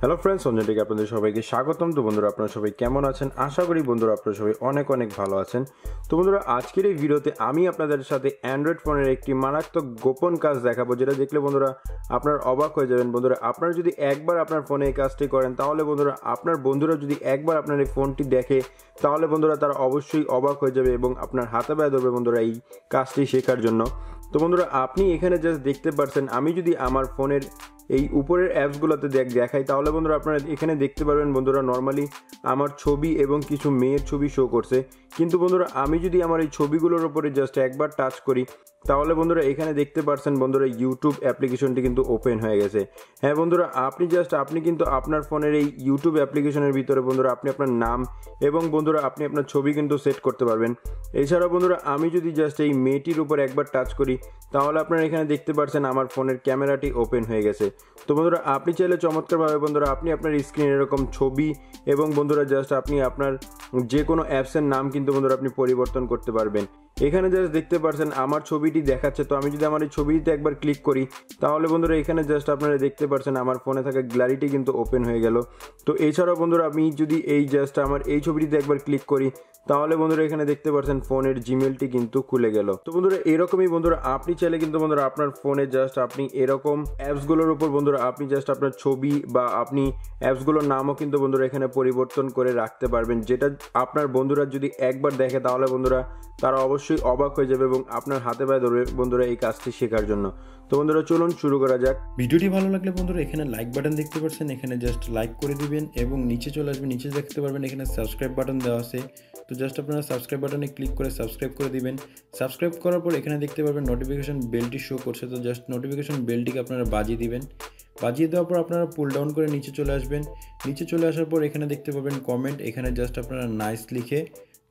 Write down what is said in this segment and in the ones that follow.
Hello friends সঞ্জয়টিকে আপনাদের সবাইকে স্বাগতম। তো বন্ধুরা, আপনারা সবাই কেমন আছেন? আশা করি বন্ধুরা, আপনারা সবাই অনেক অনেক ভালো আছেন। তো বন্ধুরা, আজকের এই ভিডিওতে আমি আপনাদের সাথে অ্যান্ড্রয়েড ফোনের একটি মারাত্মক গোপন কাজ দেখাবো, যেটা দেখলে বন্ধুরা আপনার অবাক হয়ে যাবেন। বন্ধুরা, আপনারা যদি একবার আপনার ফোনে এই কাজটি করেন, তাহলে বন্ধুরা আপনার বন্ধুরা যদি একবার আপনার এই ফোনটি দেখে, তাহলে বন্ধুরা তারা অবশ্যই অবাক হয়ে যাবে এবং আপনার হাতে ব্যয় ধরবে বন্ধুরা এই কাজটি শেখার জন্য। তো বন্ধুরা, আপনি এখানে জাস্ট দেখতে পারছেন, আমি যদি আমার ফোনের এই উপরের অ্যাপসগুলোতে দেখ, দেখাই। তাহলে বন্ধুরা আপনারা এখানে দেখতে পারবেন বন্ধুরা নর্মালি আমার ছবি এবং কিছু মেয়ের ছবি শো করছে। কিন্তু বন্ধুরা আমি যদি আমার এই ছবিগুলোর উপরে জাস্ট একবার টাচ করি তাহলে বন্ধুরা, এখানে দেখতে পাচ্ছেন বন্ধুরা ইউটিউব অ্যাপ্লিকেশনটি কিন্তু ওপেন হয়ে গেছে। হ্যাঁ বন্ধুরা, আপনি জাস্ট আপনি কিন্তু আপনার ফোনের এই ইউটিউব অ্যাপ্লিকেশনের ভিতরে বন্ধুরা, আপনি আপনার নাম এবং বন্ধুরা, আপনি আপনার ছবি কিন্তু সেট করতে পারবেন। এছাড়াও বন্ধুরা, আমি যদি জাস্ট এই মেয়েটির উপর একবার টাচ করি, তাহলে আপনারা এখানে দেখতে পাচ্ছেন আমার ফোনের ক্যামেরাটি ওপেন হয়ে গেছে। তো বন্ধুরা, আপনি চাইলে চমৎকারভাবে বন্ধুরা, আপনি আপনার স্ক্রিনে এরকম ছবি এবং বন্ধুরা জাস্ট আপনি আপনার যে কোনো অ্যাপসের নাম কিন্তু বন্ধুরা, আপনি পরিবর্তন করতে পারবেন। এখানে জাস্ট দেখতে পাচ্ছেন আমার ছবিটি দেখাচ্ছে। তো আমি যদি আমার এই ছবিটিতে একবার ক্লিক করি, তাহলে বন্ধুরা এখানে জাস্ট আপনারা দেখতে পাচ্ছেন আমার ফোনে থাকা গ্যালারিটি কিন্তু ওপেন হয়ে গেল। তো এছাড়াও বন্ধুরা আমি যদি এই জাস্ট আমার এই ছবিটিতে একবার ক্লিক করি, তাহলে বন্ধুরা এখানে দেখতে পাচ্ছেন ফোনের জিমেলটি কিন্তু খুলে গেল। তো বন্ধুরা এরকমই বন্ধুরা আপনি চাইলে কিন্তু বন্ধুরা আপনার ফোনে জাস্ট আপনি এরকম অ্যাপসগুলোর উপর বন্ধুরা আপনি জাস্ট আপনার ছবি বা আপনি অ্যাপসগুলোর নামও কিন্তু বন্ধুরা এখানে পরিবর্তন করে রাখতে পারবেন। যেটা আপনার বন্ধুরা যদি একবার দেখে, তাহলে বন্ধুরা তারা অবশ্যই অবাক হয়ে যাবে এবং আপনার হাতে পায়ে ধরবে বন্ধুরা এই কাজটি শেখার জন্য। তো বন্ধুরা, চলুন শুরু করা যাক। ভিডিওটি ভালো লাগলে বন্ধুরা, এখানে লাইক বাটন দেখতে পাচ্ছেন এখানে জাস্ট লাইক করে দিবেন এবং নিচে চলে আসবেন নিচে দেখতে পারবেন এখানে সাবস্ক্রাইব বাটন দেওয়া আছে। তো জাস্ট আপনারা সাবস্ক্রাইব বাটনে ক্লিক করে সাবস্ক্রাইব করে দিবেন। সাবস্ক্রাইব করার পর এখানে দেখতে পারবেন নোটিফিকেশন বেলটি শো করছে। তো জাস্ট নোটিফিকেশন বেলটিকে আপনারা বাজিয়ে দিবেন। বাজিয়ে দেওয়ার পর আপনারা পুল ডাউন করে নিচে চলে আসবেন। নিচে চলে আসার পর এখানে দেখতে পাবেন কমেন্ট এখানে জাস্ট আপনারা নাইস লিখে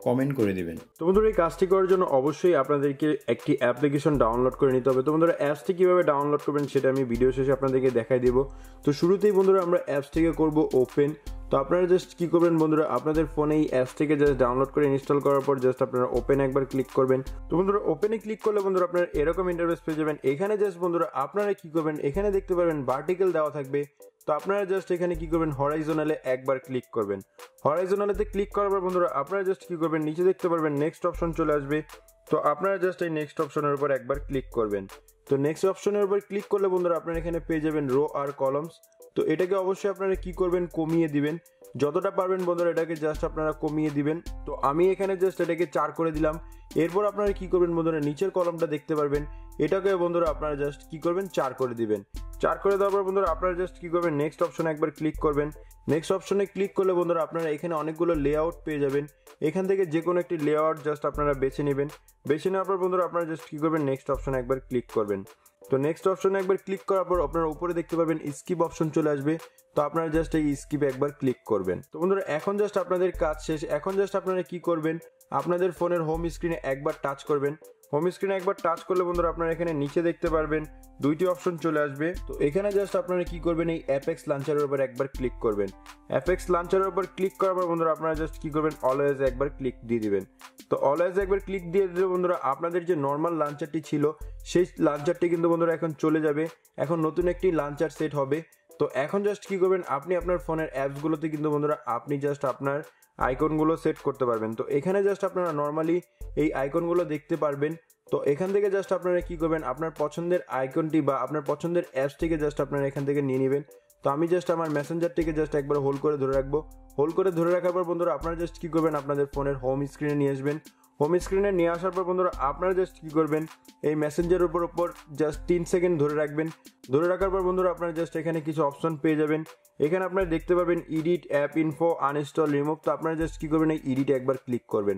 কমেন্ট করে দেবেন। তো বন্ধুরা, এই কাজটি করার জন্য অবশ্যই আপনাদেরকে একটি অ্যাপ্লিকেশন ডাউনলোড করে নিতে হবে। তো বন্ধুরা অ্যাপসটি কীভাবে ডাউনলোড করবেন সেটা আমি ভিডিও শেষে আপনাদেরকে দেখাই দেবো। তো শুরুতেই বন্ধুরা, আমরা অ্যাপসটিকে করব ওপেন তো আপনারা জাস্ট কী করবেন বন্ধুরা, আপনাদের ফোনে এই অ্যাপসটিকে জাস্ট ডাউনলোড করে ইনস্টল করার পর জাস্ট আপনারা ওপেন একবার ক্লিক করবেন। তো বন্ধুরা ওপেনে ক্লিক করলে বন্ধুরা আপনারা এরকম ইন্টারভেস পেয়ে যাবেন। এখানে জাস্ট বন্ধুরা, আপনারা কী করবেন, এখানে দেখতে পারবেন ভার্টিক্যাল দেওয়া থাকবে। তো আপনারা জাস্ট এখানে কি করবেন? হরাইজোনালে একবার ক্লিক করবেন। হরাইজোনালেতে ক্লিক করার পর বন্ধুরা, আপনারা জাস্ট কি করবেন? নিচে দেখতে পারবেন নেক্সট অপশন চলে আসবে। তো আপনারা জাস্ট এই নেক্সট অপশনের উপর একবার ক্লিক করবেন। তো নেক্সট অপশনের উপর ক্লিক করলে বন্ধুরা, আপনারা এখানে পেয়ে যাবেন রো আর কলমস তো এটাকে অবশ্যই আপনারা কি করবেন? কমিয়ে দিবেন। যতটা পারবেন বন্ধুরা, এটাকে জাস্ট আপনারা কমিয়ে দিবেন। তো আমি এখানে জাস্ট এটাকে চার করে দিলাম। এরপর আপনারা কি করবেন বন্ধুরা, নিচের কলমটা দেখতে পারবেন। এটাকে বন্ধুরা আপনারা জাস্ট কি করবেন? চার করে দিবেন। চার করে দেওয়ার পর বন্ধুরা, আপনারা জাস্ট কি করবেন? নেক্সট অপশনে একবার ক্লিক করবেন। নেক্সট অপশনে ক্লিক করলে বন্ধুরা, আপনারা এখানে অনেকগুলো লেআউট পেয়ে যাবেন। এখান থেকে যে কোনো একটি লেআউট জাস্ট আপনারা বেছে নেবেন। বেছে নেওয়ার পর বন্ধুরা, আপনারা জাস্ট কি করবেন? নেক্সট অপশনে একবার ক্লিক করবেন। তো নেক্সট অপশনে একবার ক্লিক করার পর আপনারা উপরে দেখতে পাবেন স্কিপ অপশন চলে আসবে। তো আপনারা জাস্ট এই স্কিপ একবার ক্লিক করবেন। তো বন্ধুরা, এখন জাস্ট আপনাদের কাজ শেষ। এখন জাস্ট আপনারা কি করবেন? আপনাদের ফোনের হোম স্ক্রিনে একবার টাচ করবেন। হোম স্ক্রিনে একবার টাচ করলে বন্ধুরা আপনারা এখানে নিচে দেখতে পারবেন। দুইটি অপশন চলে আসবে। তো এখানে জাস্ট আপনারা কি করবেন, এই অ্যাপেক্স লাঞ্চারের উপর একবার ক্লিক করবেন। অ্যাপেক্স লাঞ্চারের উপর ক্লিক করার পর বন্ধুরা আপনারা জাস্ট কি করবেন অলওয়েজ একবার ক্লিক দিয়ে দিবেন। তো অলওয়েজ একবার ক্লিক দিয়ে দিলে বন্ধুরা আপনাদের যে নর্মাল লাঞ্চারটি ছিল, সেই লাঞ্চারটি কিন্তু বন্ধুরা এখন চলে যাবে। এখন নতুন একটি লাঞ্চার সেট হবে। তো এখন জাস্ট কি করবেন, আপনি আপনার ফোনের অ্যাপসগুলোতে কিন্তু বন্ধুরা, আপনি জাস্ট আপনার আইকনগুলো সেট করতে পারবেন। তো এখানে জাস্ট আপনারা নর্মালি এই আইকনগুলো দেখতে পারবেন। তো এখান থেকে জাস্ট আপনারা কি করবেন, আপনার পছন্দের আইকনটি বা আপনার পছন্দের অ্যাপসটিকে জাস্ট আপনারা এখান থেকে নিয়ে নেবেন। তো আমি জাস্ট আমার মেসেঞ্জারটিকে জাস্ট একবার হোল্ড করে ধরে রাখব। হোল্ড করে ধরে রাখার পর বন্ধুরা, আপনারা জাস্ট কী করবেন? আপনাদের ফোনের হোম স্ক্রিনে নিয়ে আসবেন। হোম স্ক্রিনে নিয়ে আসার পর বন্ধুরা, আপনারা জাস্ট কী করবেন? এই মেসেঞ্জার উপর ওপর জাস্ট তিন সেকেন্ড ধরে রাখবেন। ধরে রাখার পর বন্ধুরা, আপনারা জাস্ট এখানে কিছু অপশন পেয়ে যাবেন। এখানে আপনারা দেখতে পাবেন edit app info uninstall remove তো আপনারা জাস্ট কী করবেন? এই ইডিট একবার ক্লিক করবেন।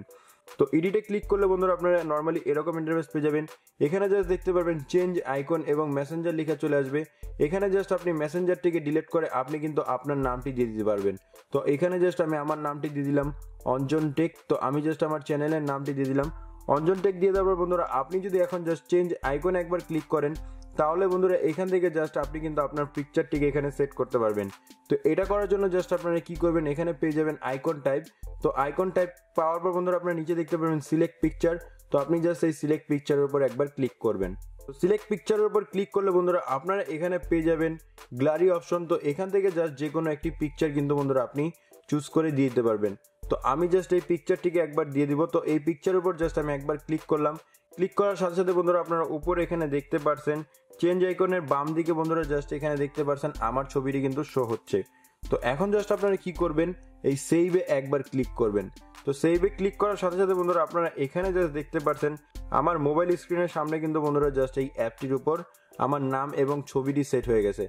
তো এডিটে ক্লিক করলে বন্ধুরা আপনারা নর্মালি এরকম ইন্টারভেস পেয়ে যাবেন। এখানে জাস্ট দেখতে পারবেন চেঞ্জ আইকন এবং মেসেঞ্জার লেখা চলে আসবে। এখানে জাস্ট আপনি মেসেঞ্জারটিকে ডিলিট করে আপনি কিন্তু আপনার নামটি দিয়ে দিতে পারবেন। তো এখানে জাস্ট আমি আমার নামটি দিয়ে দিলাম, অঞ্জন টেক। তো আমি জাস্ট আমার চ্যানেলের নামটি দিয়ে দিলাম। অঞ্জন টেক দিয়ে দেওয়ার পর বন্ধুরা, আপনি যদি এখন জাস্ট চেঞ্জ আইকন একবার ক্লিক করেন তাহলে বন্ধুরা, এখান থেকে জাস্ট আপনি কিন্তু আপনার পিকচারটিকে এখানে সেট করতে পারবেন। তো এটা করার জন্য জাস্ট আপনারা কি করবেন, এখানে পেয়ে যাবেন আইকন টাইপ তো আইকন টাইপ পাওয়ার পর বন্ধুরা, আপনারা নিচে দেখতে পাবেন সিলেক্ট পিকচার তো আপনি জাস্ট এই সিলেক্ট পিকচারের উপর একবার ক্লিক করবেন। তো সিলেক্ট পিকচারের উপর ক্লিক করলে বন্ধুরা, আপনারা এখানে পেয়ে যাবেন গ্লারি অপশন তো এখান থেকে জাস্ট যে কোনো একটি পিকচার কিন্তু বন্ধুরা, আপনি চুজ করে দিয়ে দিতে পারবেন। তো আমি জাস্ট এই পিকচারটিকে একবার দিয়ে দিব। তো এই পিকচারের উপর জাস্ট আমি একবার ক্লিক করলাম। ক্লিক করার সাথে সাথে বন্ধুরা আপনারা উপরে এখানে দেখতে পারছেন চেঞ্জ আইকনের বাম দিকে বন্ধুরা জাস্ট এখানে দেখতে পারছেন, আমার ছবিটি কিন্তু শো হচ্ছে। তো এখন জাস্ট আপনারা কি করবেন, এই সেভে একবার ক্লিক করবেন। তো সেভে ক্লিক করার সাথে সাথে বন্ধুরা আপনারা এখানে জাস্ট দেখতে পাচ্ছেন আমার মোবাইল স্ক্রিনের সামনে কিন্তু বন্ধুরা জাস্ট এই অ্যাপটির উপর আমার নাম এবং ছবিটি সেট হয়ে গেছে।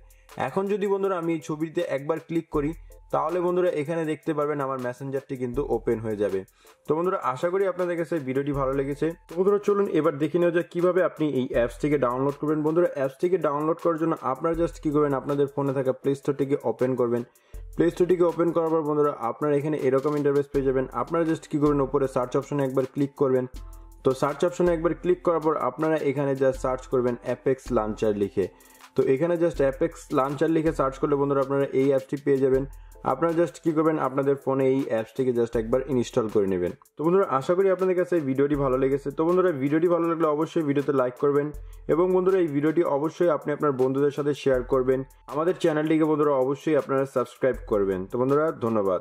এখন যদি বন্ধুরা আমি এই ছবিতে একবার ক্লিক করি, তাহলে বন্ধুরা এখানে দেখতে পারবেন আমার মেসেঞ্জারটি কিন্তু ওপেন হয়ে যাবে। তো বন্ধুরা, আশা করি আপনাদের কাছে ভিডিওটি ভালো লেগেছে। তো বন্ধুরা, চলুন এবার দেখে নেওয়া যাক কীভাবে আপনি এই অ্যাপসটিকে ডাউনলোড করবেন। বন্ধুরা অ্যাপসটিকে ডাউনলোড করার জন্য আপনারা জাস্ট কী করবেন? আপনাদের ফোনে থাকা প্লে স্টোরটিকে ওপেন করবেন। প্লে স্টোরটিকে ওপেন করার পর বন্ধুরা, আপনারা এখানে এরকম ইন্টারভেস পেয়ে যাবেন। আপনারা জাস্ট কী করবেন? উপরে সার্চ অপশনে একবার ক্লিক করবেন। তো সার্চ অপশনে একবার ক্লিক করার পর আপনারা এখানে জাস্ট সার্চ করবেন অ্যাপেক্স লাঞ্চার লিখে। তো এখানে জাস্ট অ্যাপেক্স লাঞ্চার লিখে সার্চ করলে বন্ধুরা আপনারা এই অ্যাপটি পেয়ে যাবেন। আপনারা জাস্ট কি করবেন? আপনাদের ফোনে এই অ্যাপসটিকে জাস্ট একবার ইনস্টল করে নেবেন। তো বন্ধুরা, আশা করি আপনাদের কাছে ভিডিওটি ভালো লেগেছে। তো বন্ধুরা ভিডিওটি ভালো লাগলে অবশ্যই ভিডিওতে লাইক করবেন এবং বন্ধুরা, এই ভিডিওটি অবশ্যই আপনি আপনার বন্ধুদের সাথে শেয়ার করবেন। আমাদের চ্যানেলটিকে বন্ধুরা অবশ্যই আপনারা সাবস্ক্রাইব করবেন। তো বন্ধুরা, ধন্যবাদ।